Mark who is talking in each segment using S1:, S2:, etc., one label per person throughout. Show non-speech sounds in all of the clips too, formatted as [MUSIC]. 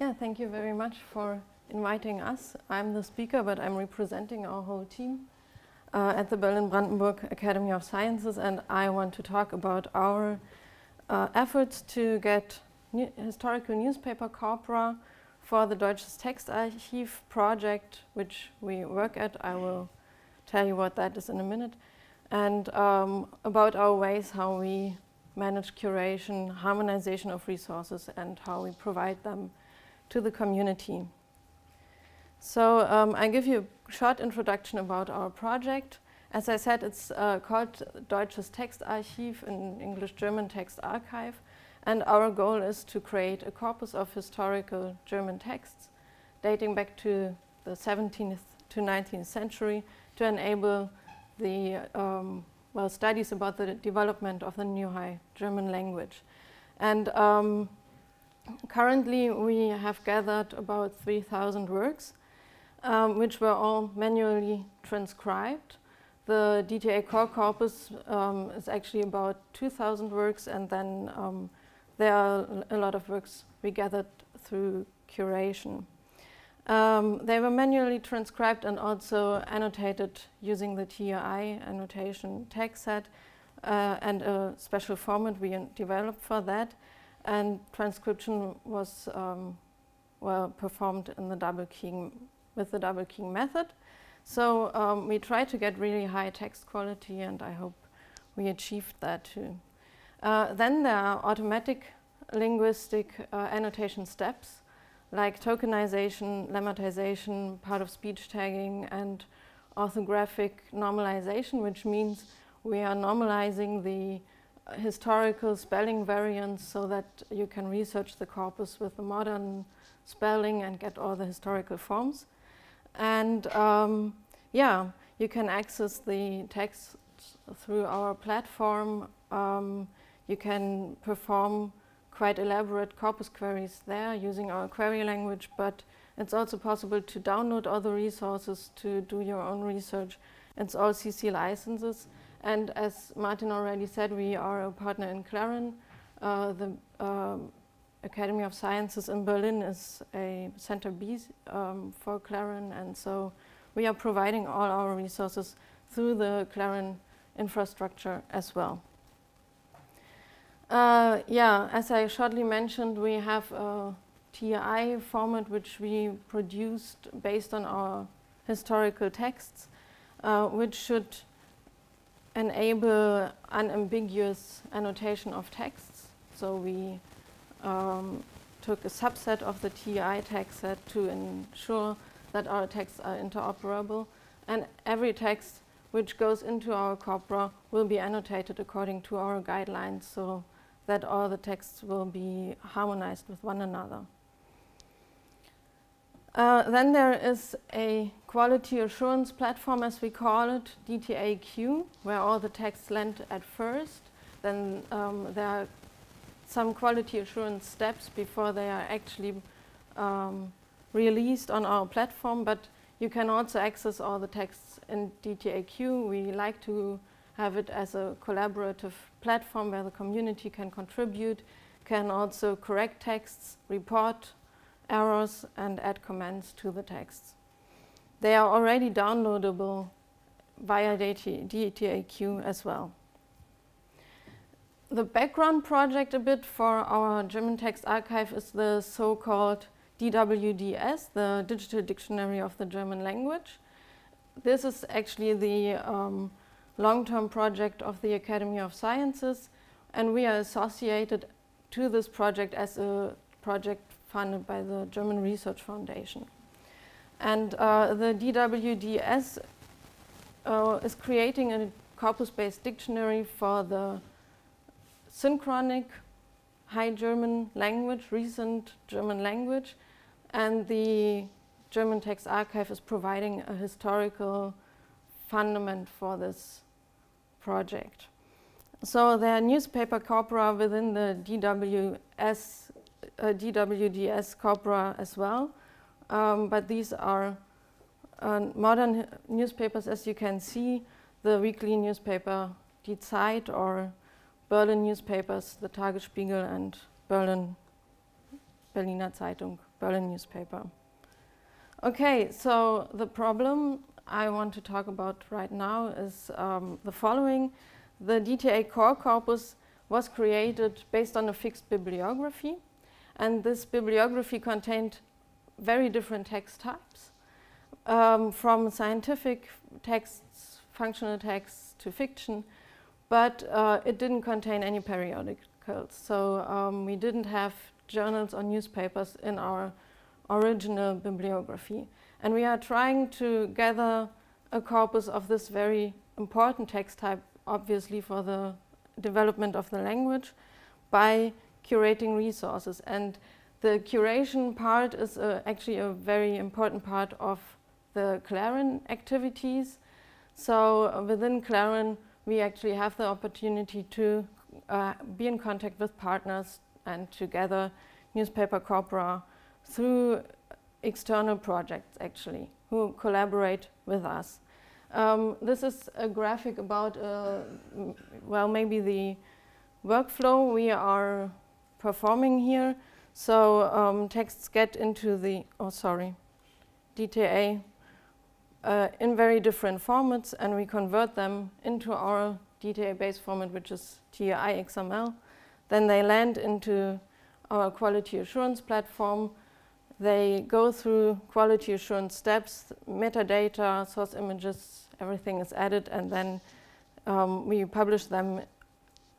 S1: Yeah, thank you very much for inviting us. I'm the speaker, but I'm representing our whole team uh, at the Berlin Brandenburg Academy of Sciences, and I want to talk about our uh, efforts to get new historical newspaper corpora for the Deutsches Textarchiv project, which we work at. I will tell you what that is in a minute. And um, about our ways how we manage curation, harmonization of resources, and how we provide them to the community. So um, I give you a short introduction about our project. As I said, it's uh, called Deutsches Textarchiv in English German Text Archive. And our goal is to create a corpus of historical German texts dating back to the 17th to 19th century to enable the um, well, studies about the development of the New High German language. And um, currently we have gathered about 3,000 works, um, which were all manually transcribed. The DTA core corpus um, is actually about 2,000 works, and then um, there are a lot of works we gathered through curation. Um, they were manually transcribed and also annotated using the TEI annotation tag set uh, and a special format we developed for that. And transcription was um, well performed in the double keying with the double keying method. So um, we tried to get really high text quality, and I hope we achieved that too. Uh, then there are automatic linguistic uh, annotation steps like tokenization, lemmatization, part of speech tagging, and orthographic normalization, which means we are normalizing the historical spelling variants so that you can research the corpus with the modern spelling and get all the historical forms. And um, yeah, you can access the text through our platform. Um, you can perform quite elaborate corpus queries there using our query language, but it's also possible to download all the resources to do your own research. It's all CC licenses. And as Martin already said, we are a partner in Clarin. Uh, the um, Academy of Sciences in Berlin is a center B um, for Clarin, and so we are providing all our resources through the Clarin infrastructure as well. Uh, yeah, as I shortly mentioned, we have a TEI format which we produced based on our historical texts, uh, which should enable unambiguous annotation of texts. So we um, took a subset of the TEI text set to ensure that our texts are interoperable. And every text which goes into our corpora will be annotated according to our guidelines. So that all the texts will be harmonized with one another. Uh, then there is a quality assurance platform, as we call it, DTAQ, where all the texts land at first. Then um, there are some quality assurance steps before they are actually um, released on our platform, but you can also access all the texts in DTAQ. We like to have it as a collaborative platform where the community can contribute, can also correct texts, report errors, and add comments to the texts. They are already downloadable via DTAQ as well. The background project a bit for our German text archive is the so-called DWDS, the Digital Dictionary of the German Language. This is actually the um, long-term project of the Academy of Sciences, and we are associated to this project as a project funded by the German Research Foundation. And uh, the DWDS uh, is creating a corpus-based dictionary for the synchronic High German language, recent German language, and the German Text Archive is providing a historical fundament for this project. So there are newspaper corpora within the DWS, DWDS corpora as well, um, but these are uh, modern newspapers as you can see, the weekly newspaper Die Zeit or Berlin newspapers, the Tagesspiegel and Berlin Berliner Zeitung, Berlin newspaper. Okay, so the problem I want to talk about right now is um, the following. The DTA core corpus was created based on a fixed bibliography, and this bibliography contained very different text types, um, from scientific texts, functional texts, to fiction, but uh, it didn't contain any periodicals. So um, we didn't have journals or newspapers in our original bibliography. And we are trying to gather a corpus of this very important text type, obviously for the development of the language, by curating resources. And the curation part is uh, actually a very important part of the Clarin activities. So uh, within Clarin, we actually have the opportunity to uh, be in contact with partners and to gather newspaper corpora through external projects actually who collaborate with us. Um, this is a graphic about, uh, well, maybe the workflow we are performing here. So um, texts get into the, oh sorry, DTA uh, in very different formats and we convert them into our DTA base format, which is TEI XML. Then they land into our quality assurance platform. They go through quality assurance steps, metadata, source images, everything is added, and then um, we publish them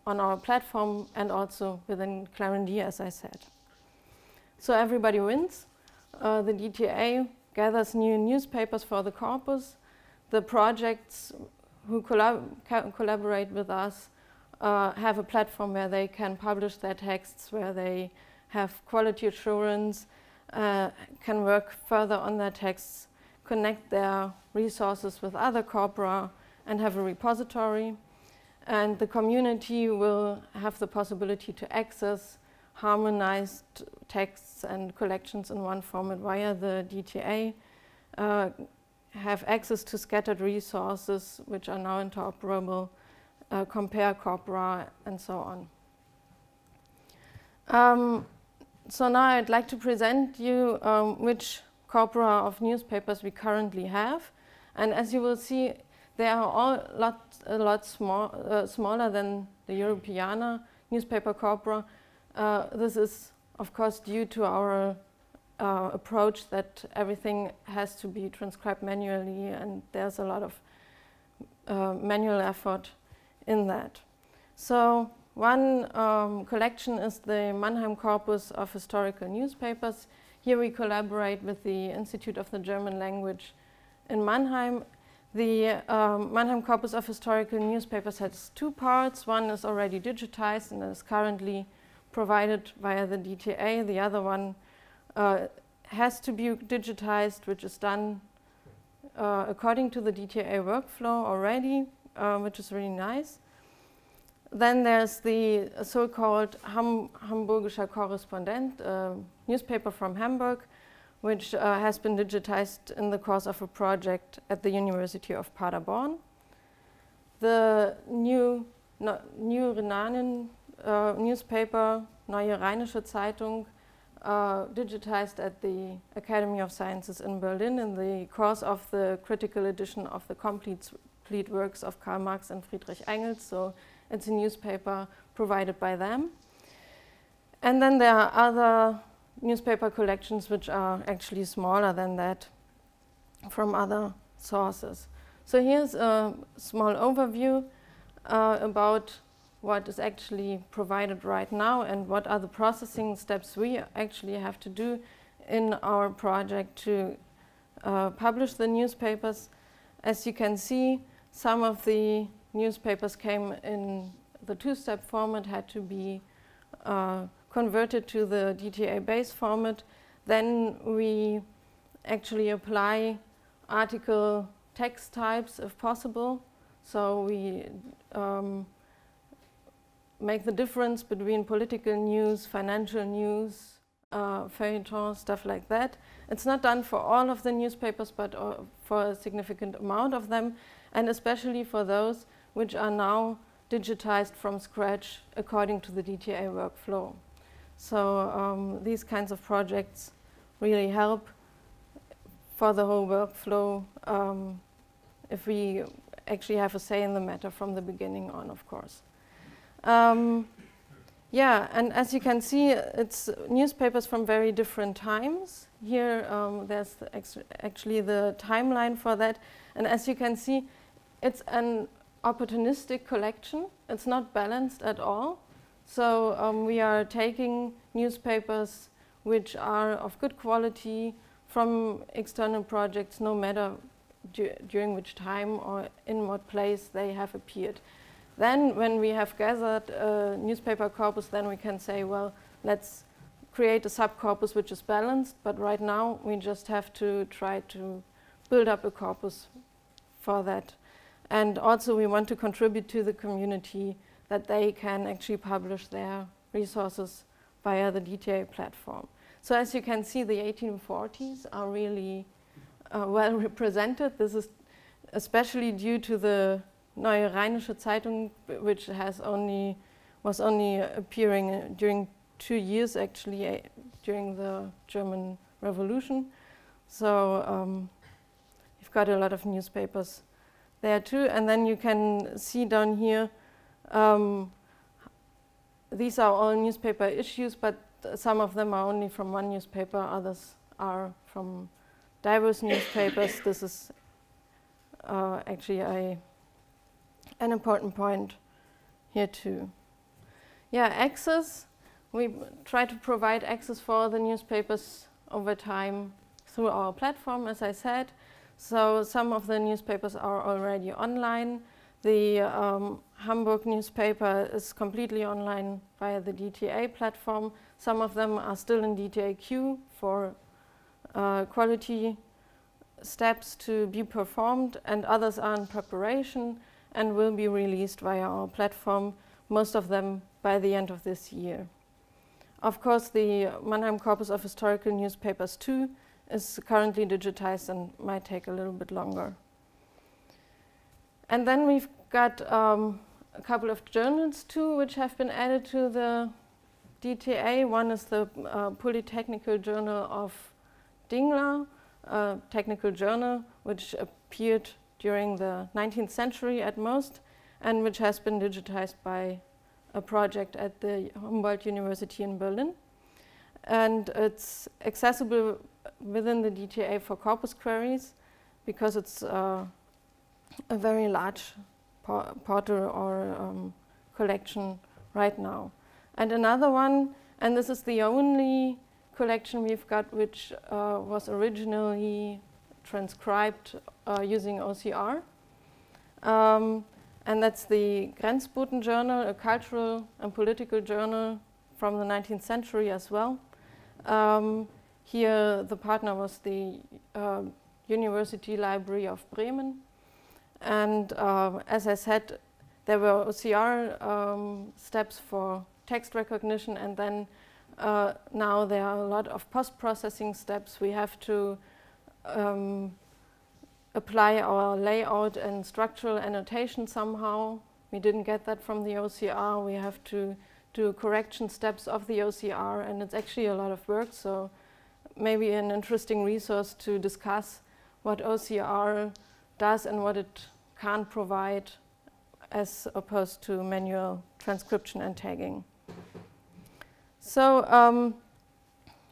S1: on our platform and also within CLARIN-D, as I said. So everybody wins. Uh, the DTA gathers new newspapers for the corpus. The projects who collab collaborate with us uh, have a platform where they can publish their texts, where they have quality assurance, uh, can work further on their texts, connect their resources with other corpora, and have a repository. And the community will have the possibility to access harmonized texts and collections in one format via the DTA, uh, have access to scattered resources which are now interoperable, uh, compare corpora, and so on. Um, so now I'd like to present you um, which corpora of newspapers we currently have. And as you will see, they are all lot, a lot small, uh, smaller than the Europeana newspaper corpora. Uh, this is, of course, due to our uh, approach that everything has to be transcribed manually and there's a lot of uh, manual effort in that. So one um, collection is the Mannheim Corpus of Historical Newspapers. Here we collaborate with the Institute of the German Language in Mannheim. The um, Mannheim Corpus of Historical Newspapers has two parts. One is already digitized and is currently provided via the DTA. The other one uh, has to be digitized, which is done uh, according to the DTA workflow already, uh, which is really nice. Then there's the so-called Ham Hamburgischer Korrespondent, uh, newspaper from Hamburg, which uh, has been digitized in the course of a project at the University of Paderborn. The new, no, new Renanen uh, newspaper, Neue Rheinische Zeitung, uh, digitized at the Academy of Sciences in Berlin in the course of the critical edition of the complete, complete works of Karl Marx and Friedrich Engels. So it's a newspaper provided by them. And then there are other newspaper collections which are actually smaller than that from other sources. So here's a small overview uh, about what is actually provided right now and what are the processing steps we actually have to do in our project to uh, publish the newspapers. As you can see, some of the newspapers came in the TUSTEP format, had to be uh, converted to the DTA base format. Then we actually apply article text types if possible. So we um, make the difference between political news, financial news, uh, feuilleton, stuff like that. It's not done for all of the newspapers, but uh, for a significant amount of them, and especially for those which are now digitized from scratch according to the DTA workflow. So um, these kinds of projects really help for the whole workflow um, if we actually have a say in the matter from the beginning on, of course. Um, yeah, and as you can see, it's newspapers from very different times. Here, um, there's the actually the timeline for that. And as you can see, it's an opportunistic collection. It's not balanced at all. So um, we are taking newspapers which are of good quality from external projects, no matter du during which time or in what place they have appeared. Then when we have gathered a newspaper corpus, then we can say, well, let's create a subcorpus which is balanced, but right now we just have to try to build up a corpus for that. And also we want to contribute to the community that they can actually publish their resources via the DTA platform. So as you can see, the 1840s are really uh, well [LAUGHS] represented. This is especially due to the Neue Rheinische Zeitung, which has only was only appearing during two years actually uh, during the German Revolution. So um, you've got a lot of newspapers there too. And then you can see down here, um, these are all newspaper issues, but some of them are only from one newspaper, others are from diverse newspapers. This is uh, actually a, an important point here too. Yeah, access. We try to provide access for the newspapers over time through our platform, as I said. So some of the newspapers are already online. The um, Hamburg newspaper is completely online via the DTA platform. Some of them are still in DTAQ for uh, quality steps to be performed and others are in preparation and will be released via our platform, most of them by the end of this year. Of course, the Mannheim Corpus of Historical Newspapers too is currently digitized and might take a little bit longer. And then we've got um, a couple of journals too, which have been added to the DTA. One is the uh, Polytechnical Journal of Dingler, a technical journal which appeared during the 19th century at most, and which has been digitized by a project at the Humboldt University in Berlin. And it's accessible within the DTA for corpus queries because it's uh, a very large portal or um, collection right now. And another one, and this is the only collection we've got which uh, was originally transcribed uh, using OCR. Um, and that's the Grenzboten Journal, a cultural and political journal from the 19th century as well. Um, here the partner was the uh, University Library of Bremen. And uh, as I said, there were OCR um, steps for text recognition and then uh, now there are a lot of post-processing steps. We have to um, apply our layout and structural annotation somehow. We didn't get that from the OCR. We have to do correction steps of the OCR and it's actually a lot of work. So maybe an interesting resource to discuss what OCR does and what it can't provide as opposed to manual transcription and tagging. So um,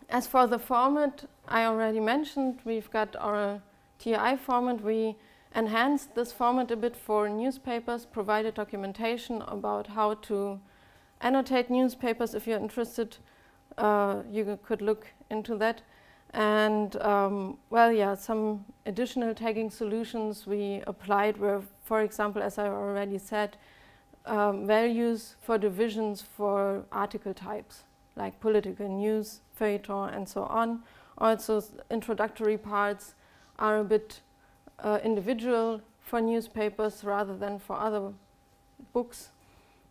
S1: as for the format, I already mentioned we've got our TEI format. We enhanced this format a bit for newspapers, provided documentation about how to annotate newspapers. If you're interested, uh, you could look into that. And um, well, yeah, some additional tagging solutions we applied were, for example, as I already said, um, values for divisions for article types, like political news, feuilleton, and so on. Also, introductory parts are a bit uh, individual for newspapers rather than for other books.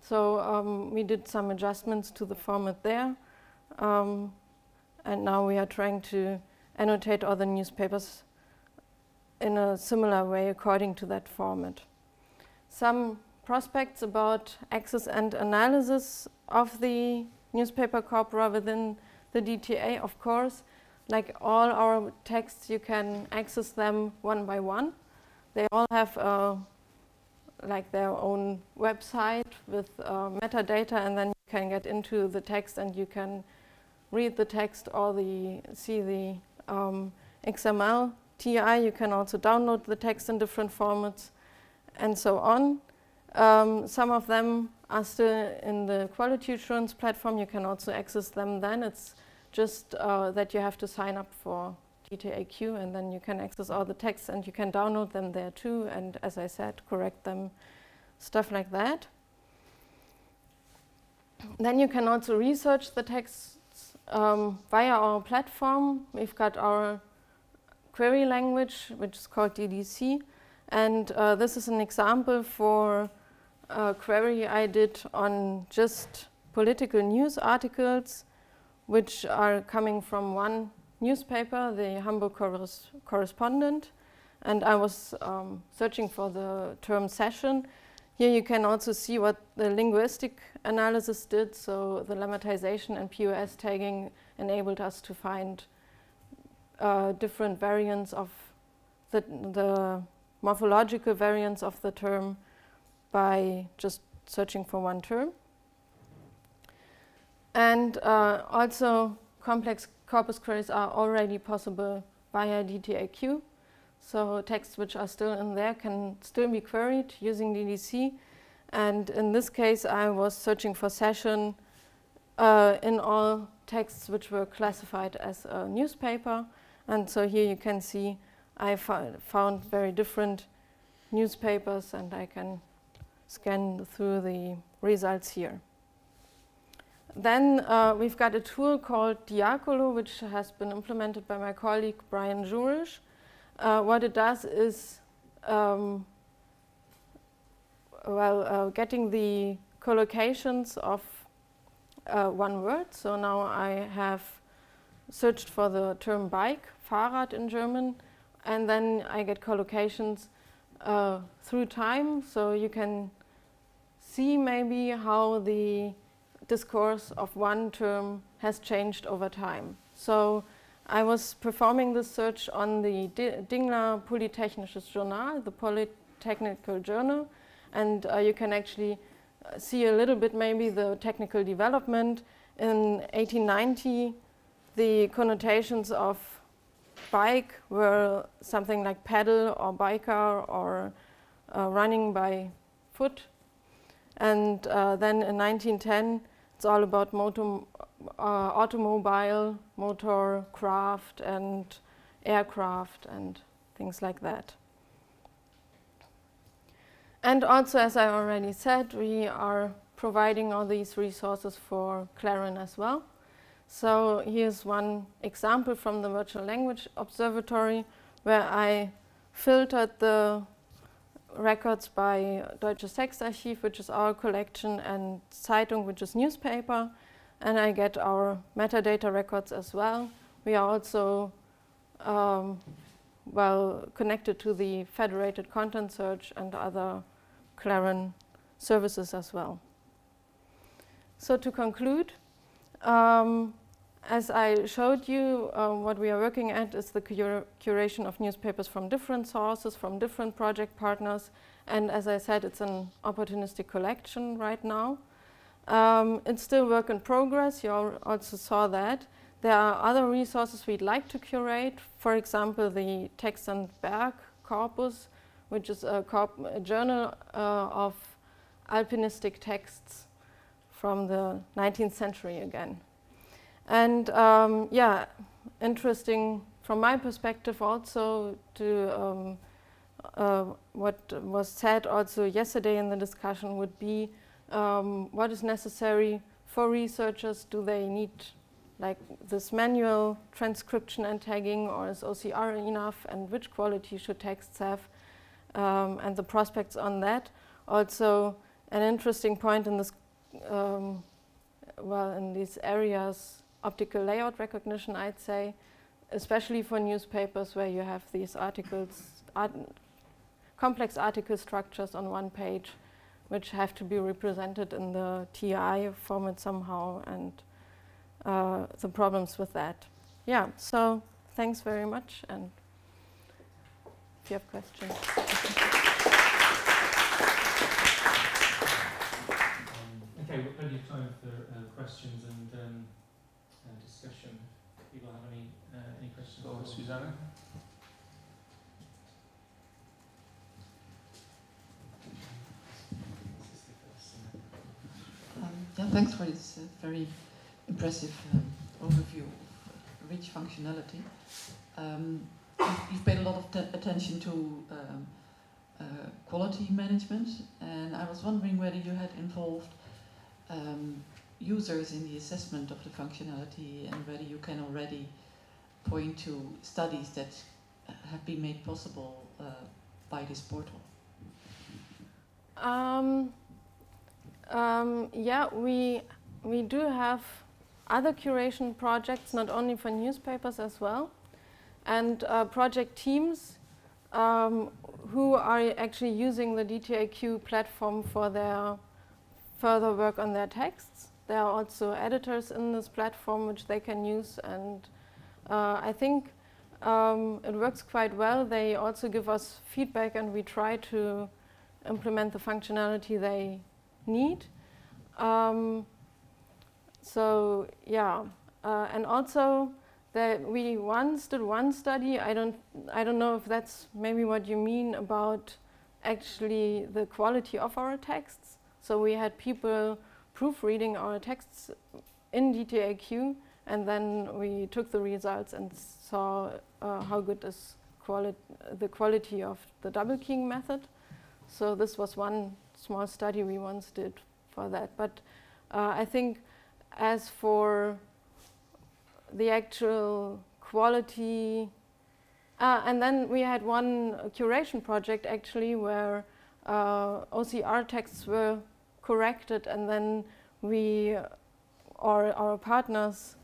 S1: So um, we did some adjustments to the format there. Um, and now we are trying to annotate other newspapers in a similar way according to that format. Some prospects about access and analysis of the newspaper corpora within the DTA, of course. Like all our texts, you can access them one by one. They all have like their own website with uh, metadata, and then you can get into the text and you can read the text or the see the um, XML TEI. You can also download the text in different formats, and so on. Um, some of them are still in the quality assurance platform. You can also access them then. It's just uh, that you have to sign up for DTAQ and then you can access all the texts and you can download them there too and as I said correct them stuff like that. Then you can also research the texts um, via our platform. We've got our query language which is called DDC and uh, this is an example for a query I did on just political news articles which are coming from one newspaper, the Hamburg Corres Correspondent, and I was um, searching for the term session. Here you can also see what the linguistic analysis did, so the lemmatization and POS tagging enabled us to find uh, different variants of the, the morphological variants of the term by just searching for one term. And uh, also complex corpus queries are already possible via DTAQ. So texts which are still in there can still be queried using DDC. And in this case, I was searching for session uh, in all texts which were classified as a newspaper. And so here you can see I found very different newspapers and I can scan through the results here. Then uh, we've got a tool called DiaCollo, which has been implemented by my colleague Bryan Jurish. Uh, what it does is, um, well, uh, getting the collocations of uh, one word. So now I have searched for the term bike, Fahrrad in German, and then I get collocations uh, through time. So you can see maybe how the discourse of one term has changed over time. So I was performing this search on the Dingler Polytechnisches Journal, the Polytechnical Journal, and uh, you can actually uh, see a little bit maybe the technical development. In 1890, the connotations of bike were something like pedal or biker or uh, running by foot. And uh, then in 1910, it's all about motor, Uh, automobile, motor, craft, and aircraft, and things like that. And also, as I already said, we are providing all these resources for Clarin as well. So here's one example from the Virtual Language Observatory where I filtered the records by Deutsches Textarchiv, which is our collection, and Zeitung, which is newspaper. And I get our metadata records as well. We are also um, well connected to the federated content search and other Clarin services as well. So to conclude, um, as I showed you, um, what we are working at is the cur curation of newspapers from different sources, from different project partners. And as I said, it's an opportunistic collection right now. Um, it's still work in progress. You also saw that. There are other resources we'd like to curate. For example, the Text and Berg corpus, which is a, a journal uh, of alpinistic texts from the 19th century again. And um, yeah, interesting from my perspective also to um, uh, what was said also yesterday in the discussion would be um, what is necessary for researchers? Do they need like this manual transcription and tagging or is OCR enough and which quality should texts have um, and the prospects on that. Also an interesting point in this, um, well in these areas optical layout recognition, I'd say, especially for newspapers where you have these articles, art complex article structures on one page. Which have to be represented in the TEI format somehow and uh, the problems with that. Yeah, so thanks very much and if you have questions.
S2: Um, okay, we've plenty of time for uh, questions and um, uh, discussion. People have any uh, any questions?
S3: So, Susanne?
S4: Um, yeah, thanks for this uh, very impressive um, overview of rich functionality. Um, you've, you've paid a lot of attention to um, uh, quality management, and I was wondering whether you had involved um, users in the assessment of the functionality and whether you can already point to studies that have been made possible uh, by this portal.
S1: Um, um, yeah, we we do have other curation projects, not only for newspapers as well, and uh, project teams um, who are actually using the DTAQ platform for their further work on their texts. There are also editors in this platform which they can use, and uh, I think um, it works quite well. They also give us feedback, and we try to implement the functionality they need. Um, so yeah, uh, and also that we once did one study. I don't I don't know if that's maybe what you mean about actually the quality of our texts. So we had people proofreading our texts in DTAQ, and then we took the results and saw uh, how good is quali the quality of the double keying method. So this was one small study we once did for that. But uh, I think as for the actual quality, uh, and then we had one curation project actually where uh, OCR texts were corrected and then we, or our partners,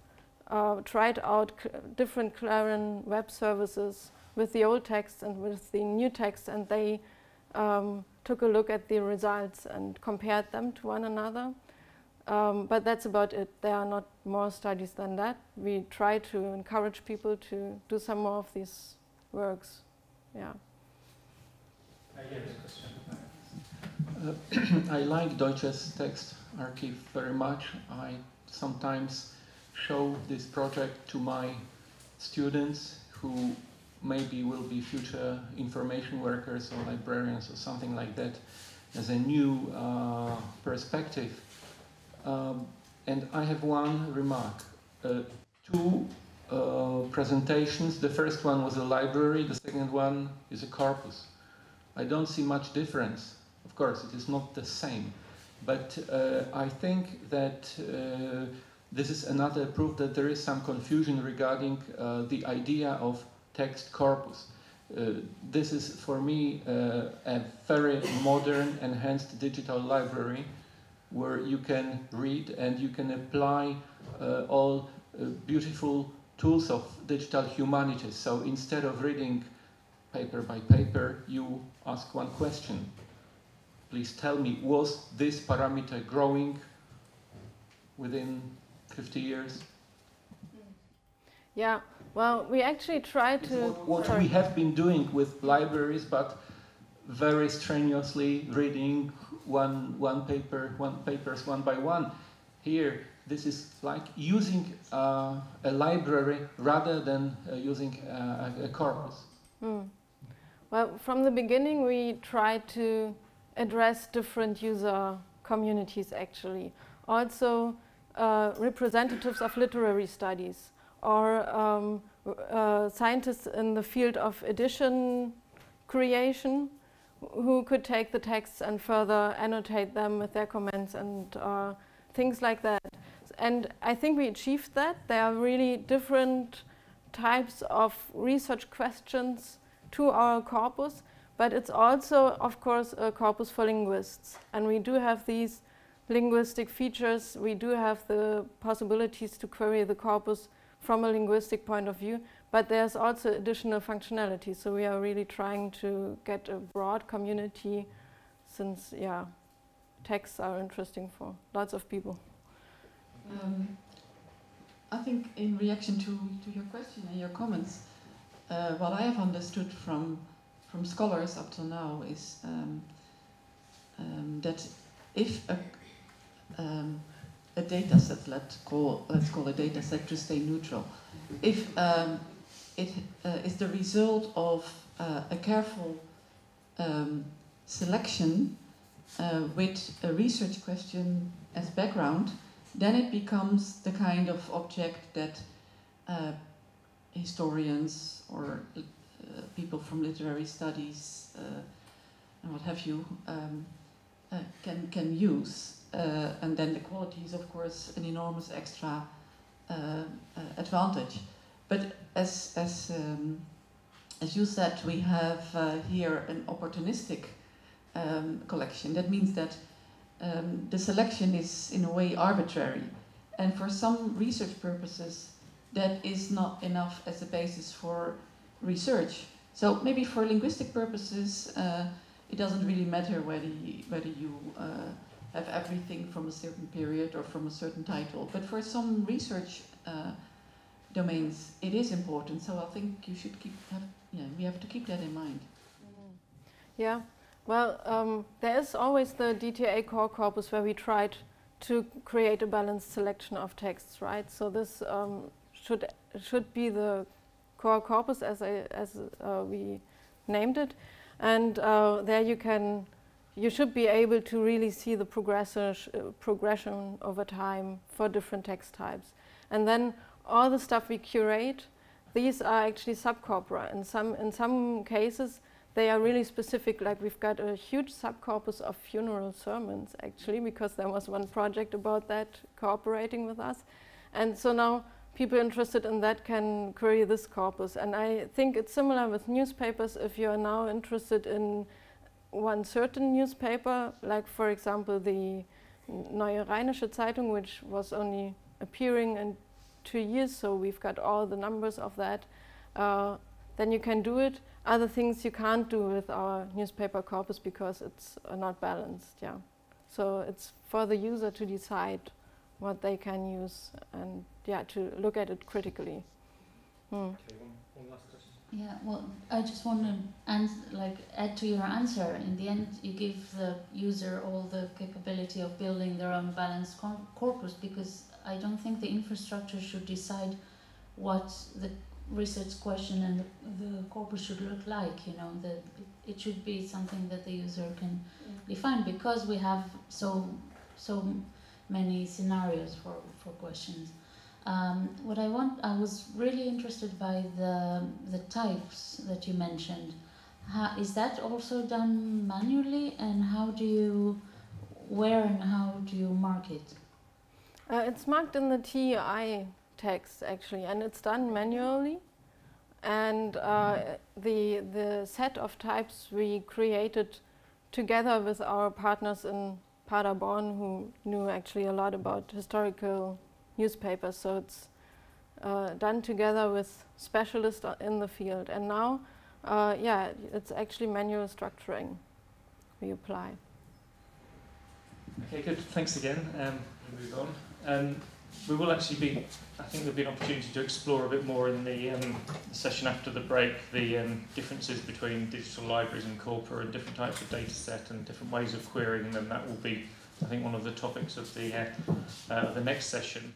S1: uh, tried out different Clarin web services with the old text and with the new text and they um, took a look at the results and compared them to one another. Um, but that's about it. There are not more studies than that. We try to encourage people to do some more of these works. Yeah.
S3: Uh, [CLEARS THROAT] I like Deutsches Text Archive very much. I sometimes show this project to my students who maybe will be future information workers or librarians or something like that as a new uh, perspective. Um, and I have one remark. Uh, two uh, presentations. The first one was a library, the second one is a corpus. I don't see much difference. Of course, it is not the same. But uh, I think that uh, this is another proof that there is some confusion regarding uh, the idea of text corpus. Uh, this is for me uh, a very modern enhanced digital library where you can read and you can apply uh, all uh, beautiful tools of digital humanities. So instead of reading paper by paper, you ask one question. Please tell me, was this parameter growing within 50 years?
S1: Yeah, well, we actually try to.
S3: What, we have been doing with libraries, but very strenuously reading one one paper, one papers one by one. Here, this is like using uh, a library rather than uh, using uh, a, a, corpus. Mm.
S1: Well, from the beginning, we tried to address different user communities. Actually, also uh, representatives of literary studies or um, uh, scientists in the field of edition creation who could take the texts and further annotate them with their comments and uh, things like that. And I think we achieved that. There are really different types of research questions to our corpus, but it's also, of course, a corpus for linguists. And we do have these linguistic features. We do have the possibilities to query the corpus from a linguistic point of view, but there's also additional functionality. So we are really trying to get a broad community since, yeah, texts are interesting for lots of people.
S4: Um, I think in reaction to, to your question and your comments, uh, what I have understood from from scholars up till now is um, um, that if a, um, a data set, let's call, let's call a data set to stay neutral, if um, it uh, is the result of uh, a careful um, selection uh, with a research question as background, then it becomes the kind of object that uh, historians or uh, people from literary studies uh, and what have you um, can can use, uh, and then the quality is of course an enormous extra advantage. But as as um, as you said, we have here an opportunistic um, collection. That means that um, the selection is in a way arbitrary. And for some research purposes, that is not enough as a basis for research. So maybe for linguistic purposes, uh, it doesn't really matter whether you, whether you uh, have everything from a certain period or from a certain title. But for some research uh, domains, it is important. So I think you should keep have, yeah we have to keep that in mind.
S1: Yeah. Well, um, there is always the DTA core corpus where we tried to create a balanced selection of texts, right? So this um, should should be the core corpus as I, as uh, we named it, and uh, there you can you should be able to really see the progression uh, progression over time for different text types, and then all the stuff we curate, these are actually subcorpora. In some in some cases they are really specific. Like we've got a huge subcorpus of funeral sermons actually, because there was one project about that cooperating with us. And so now people interested in that can query this corpus. And I think it's similar with newspapers. If you're now interested in one certain newspaper, like for example the Neue Rheinische Zeitung, which was only appearing in two years, so we've got all the numbers of that, uh, then you can do it other things you can't do with our newspaper corpus because it's uh, not balanced, yeah. So it's for the user to decide what they can use and yeah, to look at it critically.
S2: Hmm. Okay, one, one.
S5: Yeah, well, I just want to ans- like add to your answer. In the end, you give the user all the capability of building their own balanced corpus because I don't think the infrastructure should decide what the research question and the, the, corpus should look like you know that it should be something that the user can yeah. define because we have so so many scenarios for for questions um, what I want I was really interested by the the types that you mentioned. How, is that also done manually? And how do you where and how do you mark it?
S1: Uh, it's marked in the TEI text actually, and it's done manually. And uh, the the set of types we created together with our partners in Paderborn, who knew actually a lot about historical newspapers. So it's uh, done together with specialists in the field. And now, uh, yeah, it's actually manual structuring we apply.
S2: Okay, good. Thanks again. Um, we'll move on. Um, we will actually be, I think there'll be an opportunity to explore a bit more in the, um, session after the break, the um, differences between digital libraries and corpora and different types of data set and different ways of querying them. That will be, I think, one of the topics of the, uh, uh, the next session.